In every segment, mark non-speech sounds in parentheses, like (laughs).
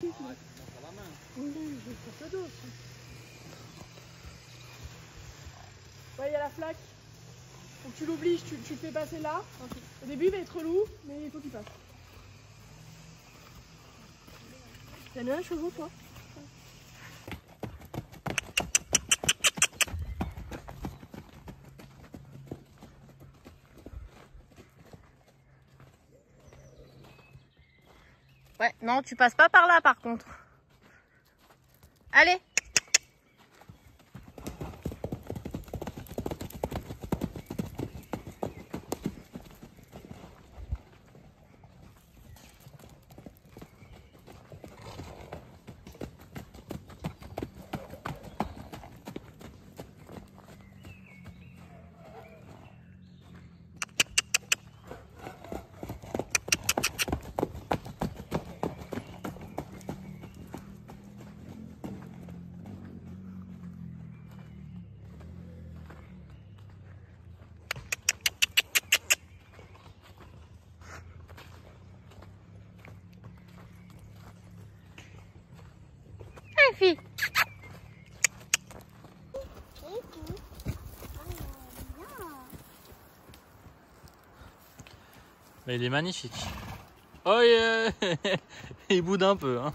Ouais, il y a la flaque. Donc tu l'obliges, tu, le fais passer là. Au début, il va être relou, mais il faut qu'il passe. T'en as un chevaux, toi? Ouais, non, tu passes pas par là par contre. Allez Mais il est magnifique. Oh yeah (laughs) Il boude un peu. Hein.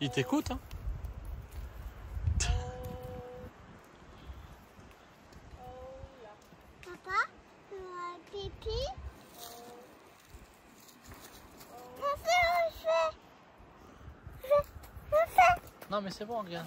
Il t'écoute. Hein. Papa, as pipi Non mais c'est bon, regarde.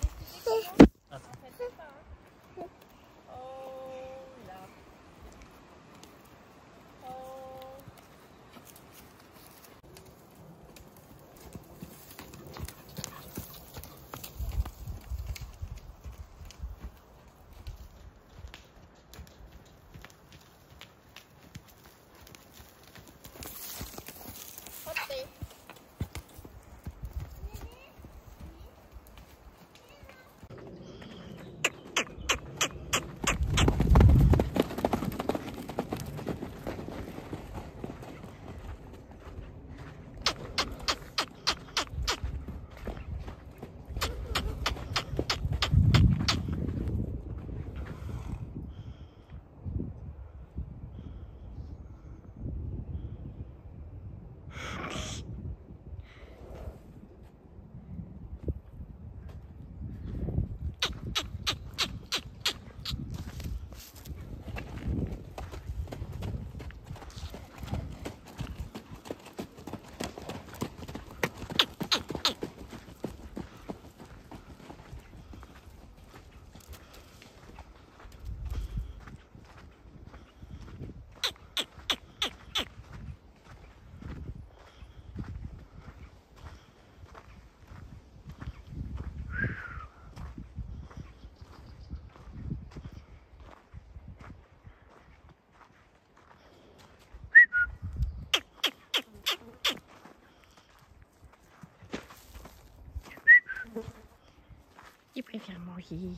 Préfère mourir.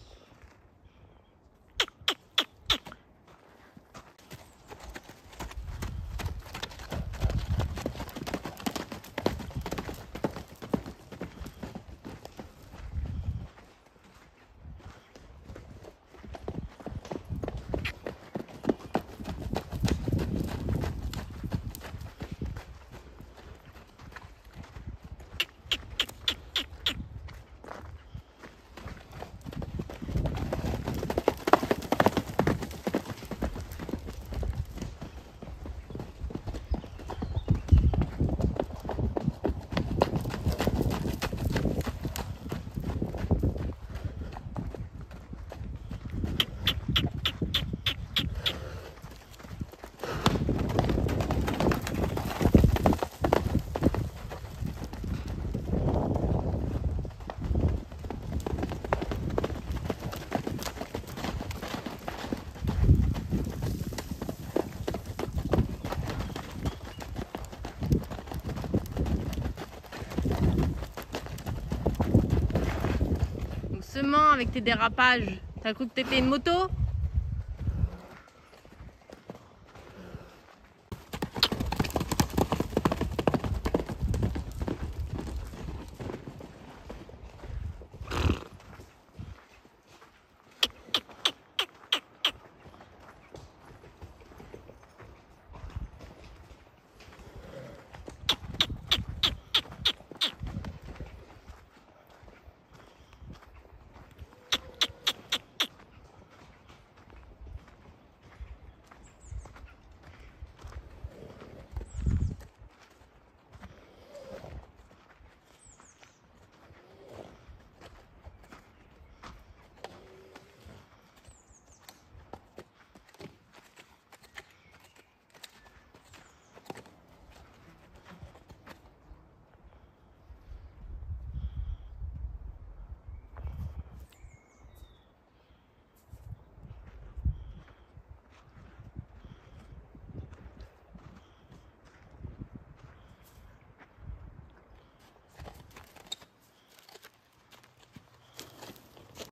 Avec tes dérapages, t'as cru que t'étais une moto?